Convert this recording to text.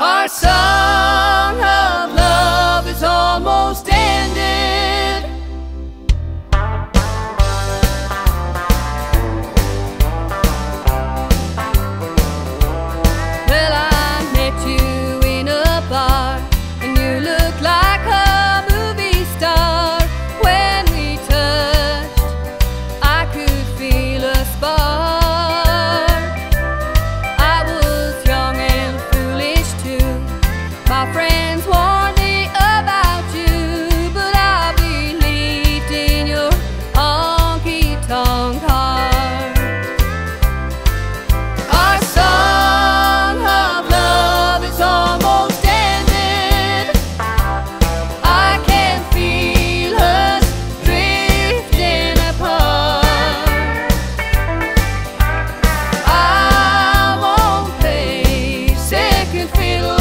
Our song second fiddle